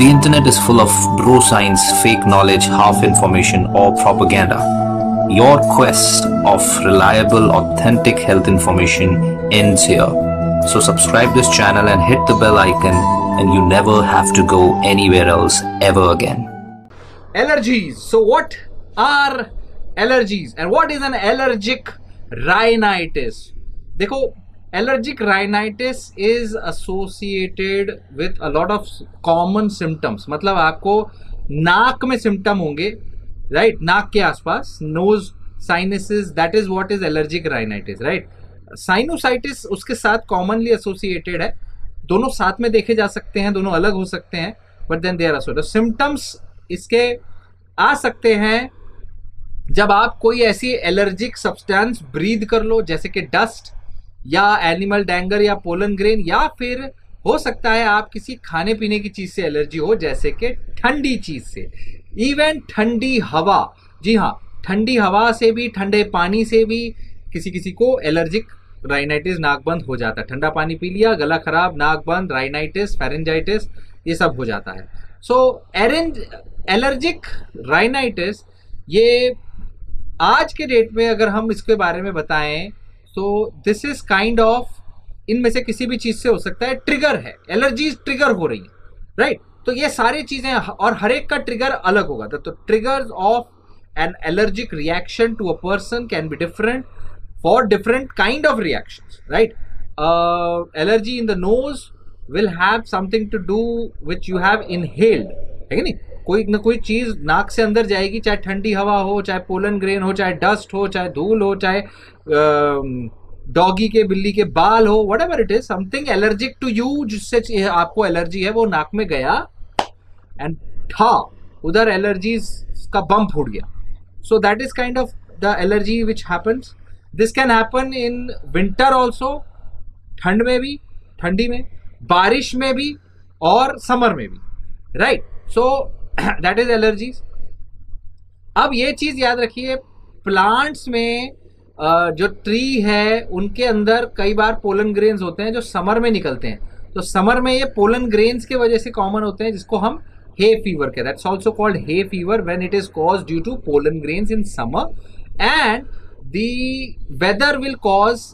The internet is full of bro science, fake knowledge, half information, or propaganda. Your quest of reliable, authentic health information ends here. So subscribe this channel and hit the bell icon and you never have to go anywhere else ever again. allergies so what are allergies and what is an allergic rhinitis देखो allergic rhinitis is associated with a lot of common symptoms. मतलब आपको नाक में symptom होंगे right right? नाक के आसपास nose sinuses that is what is allergic rhinitis right sinusitis उसके साथ कॉमनली एसोसिएटेड है। दोनों साथ में देखे जा सकते हैं, दोनों अलग हो सकते हैं but then they are associated symptoms इसके आ सकते हैं जब आप कोई ऐसी एलर्जिक सब्सटेंस ब्रीद कर लो, जैसे कि डस्ट या एनिमल डैंगर या पोलन ग्रेन, या फिर हो सकता है आप किसी खाने पीने की चीज़ से एलर्जी हो, जैसे कि ठंडी चीज़ से। इवन ठंडी हवा, जी हाँ ठंडी हवा से भी, ठंडे पानी से भी किसी किसी को एलर्जिक राइनाइटिस नाक बंद हो जाता है। ठंडा पानी पी लिया, गला खराब, नाक बंद राइनाइटिस फेरेंजाइटिस ये सब हो जाता है। सो एरेंज एलर्जिक राइनाइटिस ये आज के डेट में अगर हम इसके बारे में बताएँ तो दिस इज़ काइंड ऑफ़ इनमें से किसी भी चीज़ से हो सकता है ट्रिगर है। एलर्जीज ट्रिगर हो रही है राइट right? तो ये सारी चीज़ें, और हर एक का ट्रिगर अलग होगा। तो triggers of an allergic reaction to a person can be different for different kind of reaction right allergy in the nose will have something to do which you have inhaled है कि नहीं? कोई ना कोई चीज़ नाक से अंदर जाएगी, चाहे ठंडी हवा हो, चाहे पोलन ग्रेन हो, चाहे डस्ट हो, चाहे धूल हो, चाहे डॉगी के, बिल्ली के बाल हो whatever it is something allergic to you जिससे आपको एलर्जी है, वो नाक में गया एंड था, उधर एलर्जीज का बम फूट गया। So that is kind of the allergy which happens this can happen in winter also ठंड में भी, ठंडी में, बारिश में भी, और समर में भी right so that is allergies अब ये चीज़ याद रखिए प्लांट्स में जो ट्री है, उनके अंदर कई बार पोलन ग्रेन्स होते हैं जो समर में निकलते हैं। तो समर में ये पोलन ग्रेन्स के वजह से कॉमन होते हैं, जिसको हम हे फीवर कहते हैं also called hay fever when it is cause due to pollen grains in summer and the weather will cause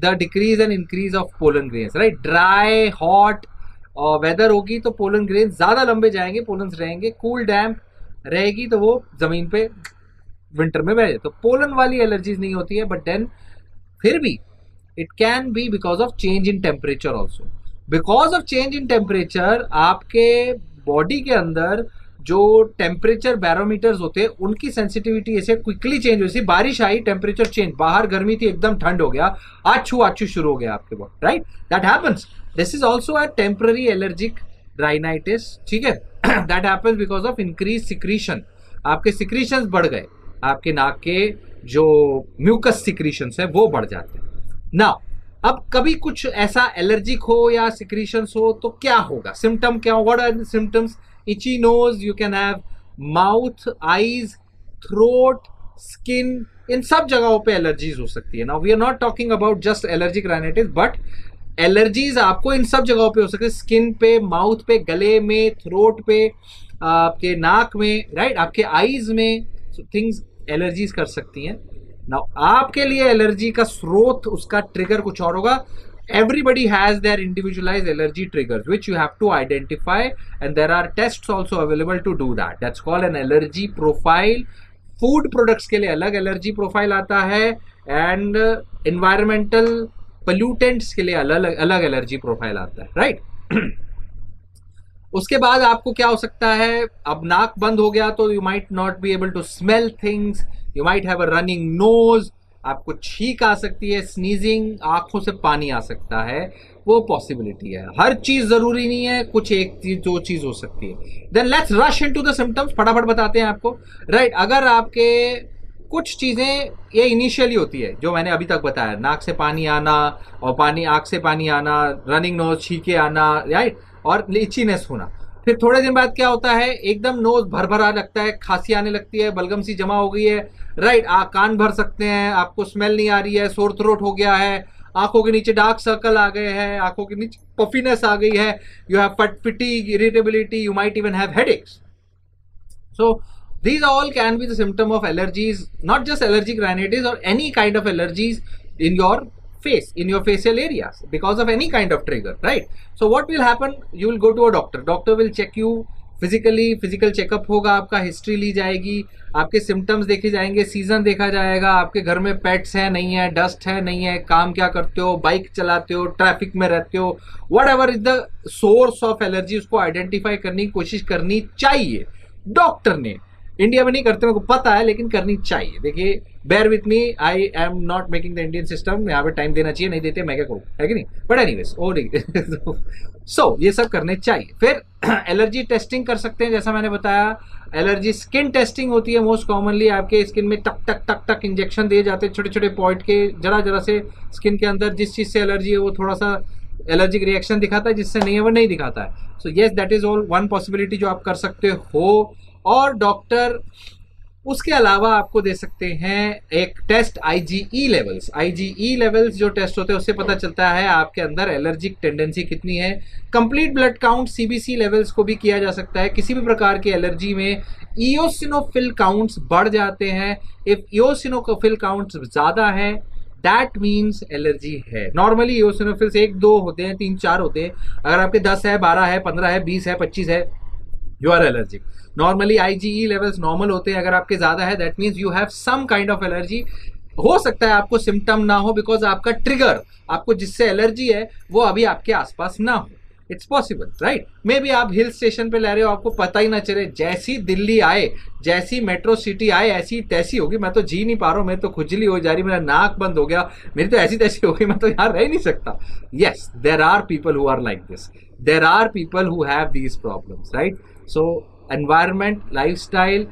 the decrease and increase of pollen grains right dry hot और weather होगी तो pollen grain ज़्यादा लंबे जाएँगे pollen रहेंगे cool डैम्प रहेगी तो वो ज़मीन पे विंटर में बह तो पोलन वाली एलर्जीज नहीं होती है बट देन फिर भी it can be because of change in temperature also because of change in temperature आपके बॉडी के अंदर जो टेम्परेचर बैरोमीटर्स होते हैं, उनकी सेंसिटिविटी ऐसे क्विकली चेंज हुई बारिश आई टेम्परेचर चेंज बाहर गर्मी थी, एकदम ठंड हो गया। आछू आछू शुरू हो गया आपके body right that happens this is also a temporary allergic rhinitis ठीक है? That happens because of increase secretion आपके सिक्रीशन बढ़ गए। आपके नाक के जो म्यूकस सिक्रीशन है, वो बढ़ जाते हैं। ना अब कभी कुछ ऐसा एलर्जिक हो या सिक्रीशन हो तो क्या होगा? सिम्टम क्या? What are symptoms itchy nose you can have mouth eyes throat skin इन सब जगहों पे एलर्जीज हो सकती है ना we are not talking about just allergic rhinitis but allergies आपको इन सब जगहों पे हो सकती है स्किन पे माउथ पे गले में थ्रोट पे आपके नाक में राइट आपके आईज में थिंग्स एलर्जीज कर सकती हैं ना आपके लिए एलर्जी का स्रोत उसका ट्रिगर कुछ और होगा everybody has their individualized allergy triggers which you have to identify and there are tests also available to do that that's called an allergy profile food products के लिए अलग एलर्जी प्रोफ़ाइल आता है एंड एनवायरमेंटल पोल्यूटेंट्स के लिए अलग अलग allergy profile आता है राइट right? उसके बाद आपको क्या हो सकता है अब नाक बंद हो गया तो you might not be able to smell things you might have a running nose आपको छींक आ सकती है स्नीजिंग आँखों से पानी आ सकता है वो पॉसिबिलिटी है। हर चीज़ ज़रूरी नहीं है कुछ एक चीज़ दो चीज़ हो सकती है। Then let's rush into the symptoms फटाफट बताते हैं आपको। राइट right, अगर आपके कुछ चीज़ें ये इनिशियली होती है जो मैंने अभी तक बताया नाक से पानी आना और पानी आँख से पानी आना रनिंग नोज़ छीके आना राइट और इचीनेस होना। फिर थोड़े दिन बाद क्या होता है? एकदम नोज़ भर भरा लगता है, खांसी आने लगती है, बलगम सी जमा हो गई है। राइट आ कान भर सकते हैं, आपको स्मेल नहीं आ रही है सोर थ्रोट हो गया है, आँखों के नीचे डार्क सर्कल आ गए हैं, आँखों के नीचे पफीनेस आ गई है you have fatigue irritability you might even have headaches so these all can be the symptom of allergies, not just allergic rhinitis or any kind of allergies in your face, in your facial areas, because of any kind of trigger, right? So what will happen? You will go to a doctor. Doctor will check you physically physical checkup होगा आपका history ली जाएगी। आपके symptoms देखे जाएँगे season देखा जाएगा। आपके घर में पेट्स है, नहीं है डस्ट है, नहीं है, काम क्या करते हो? बाइक चलाते हो ट्रैफ़िक में रहते हो? Whatever is the source of allergy उसको आइडेंटिफाई करने की कोशिश करनी चाहिए। डॉक्टर ने इंडिया में नहीं करते, मेरे को पता है, लेकिन करनी चाहिए। देखिए bear with me I am not making the Indian system यहाँ पे टाइम देना चाहिए, नहीं देते, मैं क्या करूँ? है कि नहीं? बट एनी ओ सो ये सब करने चाहिए। फिर एलर्जी टेस्टिंग कर सकते हैं, जैसा मैंने बताया। एलर्जी स्किन टेस्टिंग होती है मोस्ट कॉमनली आपके स्किन में टक टक टक टक इंजेक्शन दिए जाते हैं छोटे छोटे पॉइंट के जरा जरा से स्किन के अंदर जिस चीज़ से एलर्जी है, वो थोड़ा सा एलर्जिक रिएक्शन दिखाता है, जिससे नहीं है, वो नहीं दिखाता है। So yes that is all one possibility जो आप कर सकते हो। और डॉक्टर उसके अलावा आपको दे सकते हैं एक test IgE levels IgE levels जो टेस्ट होते हैं, उससे पता चलता है आपके अंदर एलर्जिक टेंडेंसी कितनी है। Complete blood count CBC levels को भी किया जा सकता है। किसी भी प्रकार की एलर्जी में ईओसिनोफिल काउंट्स बढ़ जाते हैं। इफ़ ईओसिनोफिल काउंट्स ज़्यादा है दैट मीन्स एलर्जी है। नॉर्मली ईओसिनोफिल्स एक, दो होते हैं, तीन, चार होते हैं। अगर आपके दस है, बारह है, पंद्रह है, बीस है, पच्चीस है you are allergic normally IgE levels normal होते हैं, अगर आपके ज़्यादा है that means you have some kind of allergy हो सकता है आपको सिम्टम ना हो बिकॉज़ आपका ट्रिगर आपको जिससे एलर्जी है, वो अभी आपके आसपास ना हो. It's possible right maybe आप हिल स्टेशन पे ले रहे हो, आपको पता ही ना चले, जैसी दिल्ली आए, जैसी मेट्रो सिटी आए, ऐसी तैसी होगी, मैं तो जी नहीं पा रहा हूँ, मेरी तो खुजली हो जा रही, मेरा नाक बंद हो गया, मेरी तो ऐसी तैसी होगी, मैं तो यहाँ रह नहीं सकता. Yes there are people who are like this there are people who have these problems right so environment, lifestyle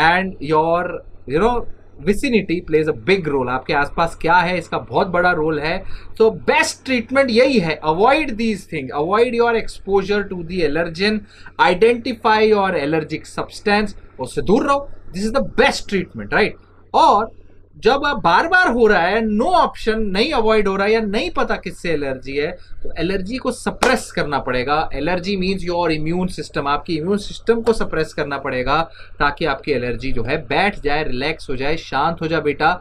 and your, you know vicinity plays a big role आपके आसपास क्या है, इसका बहुत बड़ा रोल है। तो बेस्ट ट्रीटमेंट यही है। Avoid these thing avoid your exposure to the allergen identify your allergic substance उससे दूर रहो। This is the best treatment right और जब बार बार हो रहा है नो ऑप्शन नहीं अवॉइड हो रहा है या नहीं पता किससे एलर्जी है तो एलर्जी को सप्रेस करना पड़ेगा। Allergy means your immune system आपकी इम्यून सिस्टम को सप्रेस करना पड़ेगा ताकि आपकी एलर्जी जो है बैठ जाए रिलैक्स हो जाए, शांत हो जाए बेटा।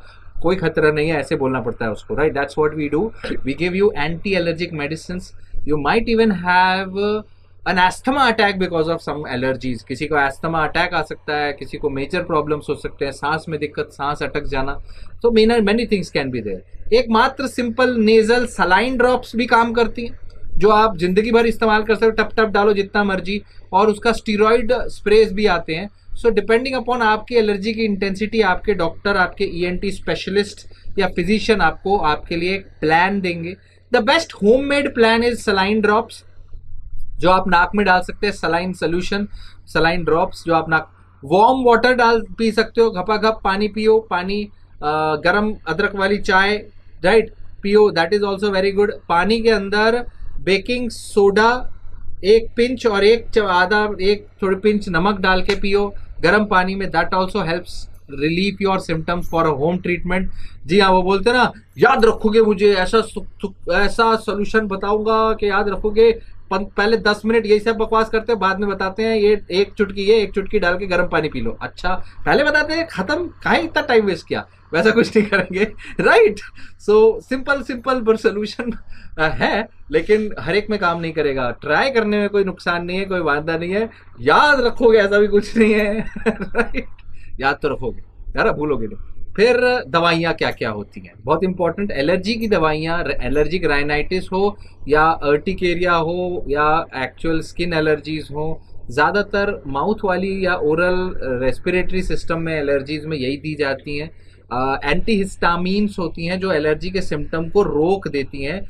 कोई खतरा नहीं है, ऐसे बोलना पड़ता है उसको right that's what we do we give you anti allergic medicine you might even have an asthma attack because of some allergies किसी को एस्थमा अटैक आ सकता है, किसी को मेजर प्रॉब्लम्स हो सकते हैं, सांस में दिक्कत, सांस अटक जाना। तो men many things can be there एक मात्र सिंपल नेजल सलाइन ड्रॉप्स भी काम करती हैं, जो आप ज़िंदगी भर इस्तेमाल कर सकते हो। टप टप डालो जितना मर्ज़ी, और उसका स्टीरोइड स्प्रेज भी आते हैं। सो डिपेंडिंग अपॉन आपकी एलर्जी की इंटेंसिटी आपके डॉक्टर आपके ई स्पेशलिस्ट या फिजिशियन आपको आपके लिए एक प्लान देंगे। The best homemade plan is saline drops जो आप नाक में डाल सकते हैं सलाइन सोल्यूशन सलाइन ड्रॉप्स जो आप नाक वार्म वाटर डाल पी सकते हो घपा घप पानी पियो, पानी गरम अदरक वाली चाय राइट पियो that is also very good पानी के अंदर बेकिंग सोडा एक पिंच और एक आधा, एक थोड़ी पिंच नमक डाल के पियो। गर्म पानी में that also helps relief your symptoms for a home treatment जी हाँ वो बोलते ना, याद रखोगे मुझे, ऐसा ऐसा सोल्यूशन बताऊँगा कि याद रखोगे पहले दस मिनट यही सब बकवास करते हैं, बाद में बताते हैं, ये एक चुटकी ये, एक चुटकी डाल के गर्म पानी पी लो। अच्छा पहले बताते हैं, खत्म, कहा इतना टाइम वेस्ट किया? वैसा कुछ नहीं करेंगे। Right so simple simple solution है, लेकिन हर एक में काम नहीं करेगा। ट्राई करने में कोई नुकसान नहीं है, कोई वादा नहीं है। याद रखोगे, ऐसा भी कुछ नहीं है। राइट याद तो रखोगे। यार भूलोगे नहीं। फिर दवाइयाँ क्या क्या होती हैं? बहुत इंपॉर्टेंट एलर्जी की दवाइयाँ एलर्जिक राइनाइटिस हो, या अर्टिकेरिया हो, या एक्चुअल स्किन एलर्जीज हो, ज़्यादातर माउथ वाली या ओरल रेस्पिरेटरी सिस्टम में एलर्जीज में यही दी जाती हैं। एंटी हिस्टामीन्स होती हैं जो एलर्जी के सिम्टम को रोक देती हैं।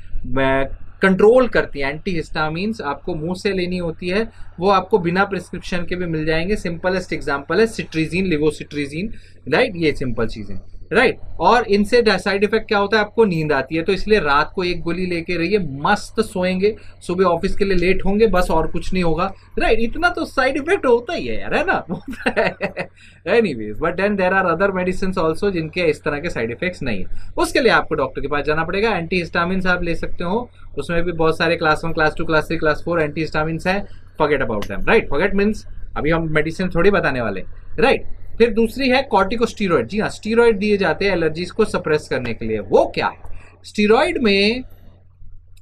कंट्रोल करती है। एंटी हिस्टामीन्स आपको मुँह से लेनी होती है। वो आपको बिना प्रिस्क्रिप्शन के भी मिल जाएँगे। सिंपलेस्ट एग्जांपल है सिट्रीजीन लिवोसिट्रीजीन राइट ये सिंपल चीज़ें। Right right? और इनसे साइड इफ़ेक्ट क्या होता है? आपको नींद आती है तो इसलिए रात को एक गोली लेके रहिए, मस्त सोएँगे, सुबह ऑफ़िस के लिए लेट होंगे, बस और कुछ नहीं होगा। Right right? इतना तो साइड इफ़ेक्ट होता ही है यार, है ना? Anyways but then there are other medicine also जिनके इस तरह के साइड इफेक्ट्स नहीं है। उसके लिए आपको डॉक्टर के पास जाना पड़ेगा। एंटी हिस्टामिन आप ले सकते हो। उसमें भी बहुत सारे class one class two class three class four anti histamine है। Forget about them right forget means अभी हम मेडिसिन थोड़ी बताने वाले राइट right? फिर दूसरी है कॉर्टिकोस्टीरोइड। जी हाँ स्टीरोइड दिए जाते हैं एलर्जीज को सप्रेस करने के लिए। वो क्या है? स्टीरोइड में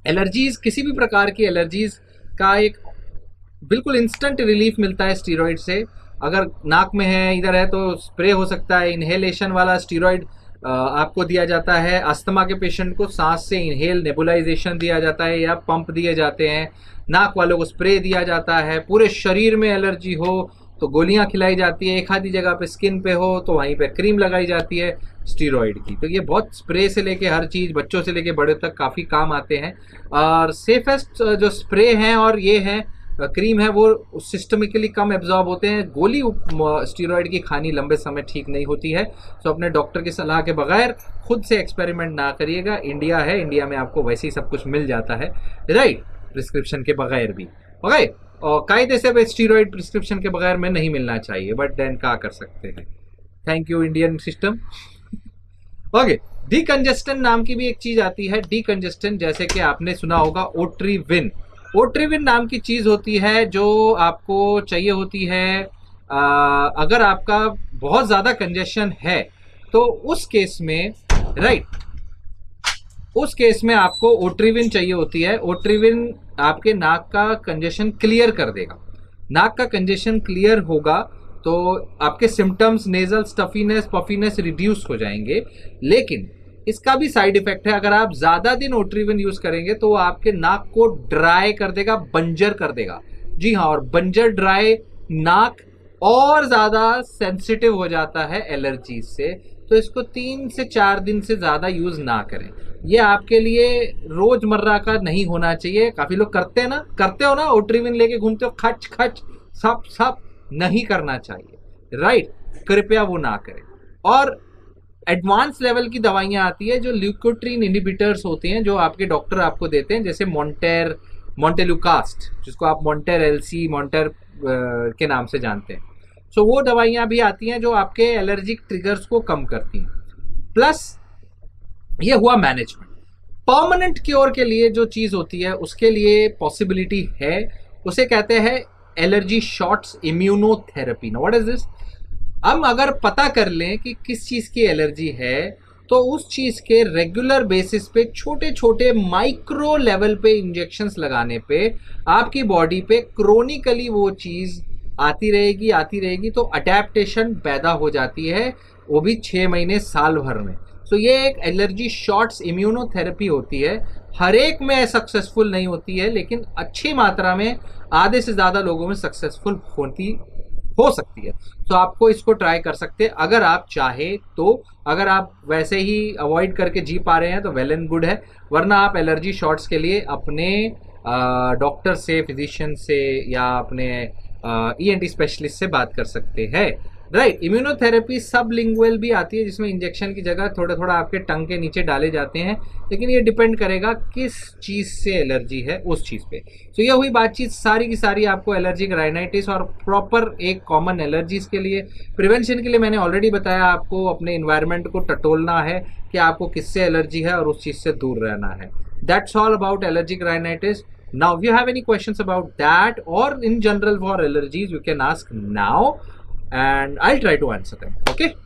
एलर्जीज, किसी भी प्रकार की एलर्जीज का एक बिल्कुल इंस्टेंट रिलीफ मिलता है स्टीरोइड से। अगर नाक में है, इधर है तो स्प्रे हो सकता है। इनहेलेशन वाला स्टीरोइड आपको दिया जाता है। अस्थमा के पेशेंट को सांस से इनहेल, नेबुलाइजेशन दिया जाता है या पंप दिए जाते हैं। नाक वालों को स्प्रे दिया जाता है। पूरे शरीर में एलर्जी हो तो गोलियाँ खिलाई जाती है, एक आधी जगह पे स्किन पे हो तो वहीं पे क्रीम लगाई जाती है स्टीरोइड की। तो ये बहुत स्प्रे से लेके हर चीज़, बच्चों से लेके बड़े तक काफ़ी काम आते हैं। और सेफेस्ट जो स्प्रे हैं और ये हैं क्रीम है, वो सिस्टमिकली कम एब्जॉर्ब होते हैं। गोली स्टीरोइड की खानी लंबे समय ठीक नहीं होती है। तो अपने डॉक्टर की सलाह के बगैर खुद से एक्सपेरिमेंट ना करिएगा। इंडिया है इंडिया में आपको वैसे ही सब कुछ मिल जाता है। राइट प्रिस्क्रिप्शन के बगैर भी। ओके और कायदे से स्टीरोइड प्रिस्क्रिप्शन के बगैर में नहीं मिलना चाहिए बट देन क्या कर सकते हैं? Thank you Indian system okay decongestant नाम की भी एक चीज़ आती है डी डीकंजेस्टन जैसे कि आपने सुना होगा ओट्रीविन ओट्रीविन नाम की चीज़ होती है जो आपको चाहिए होती है आ, अगर आपका बहुत ज़्यादा कंजेशन है तो उस केस में राइट उस केस में आपको ओट्रीविन चाहिए होती है। ओट्रीविन आपके नाक का कंजेशन क्लियर कर देगा। नाक का कंजेशन क्लियर होगा तो आपके symptoms nasal stuffiness puffiness reduce हो जाएँगे। लेकिन इसका भी साइड इफ़ेक्ट है, अगर आप ज़्यादा दिन ओट्रीविन यूज़ करेंगे तो आपके नाक को ड्राई कर देगा, बंजर कर देगा। जी हाँ और बंजर ड्राई नाक और ज़्यादा सेंसिटिव हो जाता है एलर्जी से। तो इसको तीन से चार दिन से ज़्यादा यूज़ ना करें। ये आपके लिए रोज़मर्रा का नहीं होना चाहिए। काफ़ी लोग करते हैं ना, करते हो ना ओट्रीविन लेके घूमते हो, खच खच सब सब नहीं करना चाहिए। राइट कृपया वो ना करें। और एडवांस लेवल की दवाइयाँ आती है जो ल्यूकोट्रीन इनिबिटर्स होते हैं, जो आपके डॉक्टर आपको देते हैं, जैसे मोन्टेर मोन्टेलुकास्ट जिसको आप मोन्टेर एलसी मोन्टेर के नाम से जानते हैं। सो वो दवाइयाँ भी आती हैं जो आपके एलर्जिक ट्रिगर्स को कम करती हैं। प्लस ये हुआ मैनेजमेंट परमानेंट क्योर के लिए जो चीज़ होती है, उसके लिए पॉसिबिलिटी है। उसे कहते हैं allergy shots immunotherapy what is this हम अगर पता कर लें कि किस चीज़ की एलर्जी है तो उस चीज़ के रेगुलर बेसिस पे छोटे छोटे माइक्रो लेवल पे इंजेक्शंस लगाने पे आपकी बॉडी पे क्रोनिकली वो चीज़ आती रहेगी आती रहेगी तो अडेप्टेशन पैदा हो जाती है वो भी छः महीने साल भर में। सो so, ये एक एलर्जी शॉर्ट्स इम्यूनोथेरेपी होती है। हर एक में सक्सेसफुल नहीं होती है लेकिन अच्छी मात्रा में आधे से ज़्यादा लोगों में सक्सेसफुल होती हो सकती है। तो आपको इसको ट्राई कर सकते हैं। अगर आप चाहे तो अगर आप वैसे ही अवॉइड करके जी पा रहे हैं तो वेल एंड गुड है। वरना आप एलर्जी शॉर्ट्स के लिए अपने डॉक्टर से फिजिशियन से या अपने ई एन टी स्पेशलिस्ट से बात कर सकते हैं। राइट इम्यूनोथेरेपी सब लिंगुअल भी आती है, जिसमें इंजेक्शन की जगह थोड़ा थोड़ा आपके टंग के नीचे डाले जाते हैं, लेकिन ये डिपेंड करेगा किस चीज़ से एलर्जी है उस चीज़ पे। तो ये हुई बातचीत सारी की सारी आपको एलर्जिक राइनाइटिस और प्रॉपर एक कॉमन एलर्जीज के लिए। प्रिवेंशन के लिए मैंने ऑलरेडी बताया आपको, अपने इन्वायरमेंट को टटोलना है कि आपको किससे एलर्जी है और उस चीज़ से दूर रहना है। That's all about allergic rhinitis Now, if you have any questions about that or in general for allergies, you can ask now and I'll try to answer them. Okay.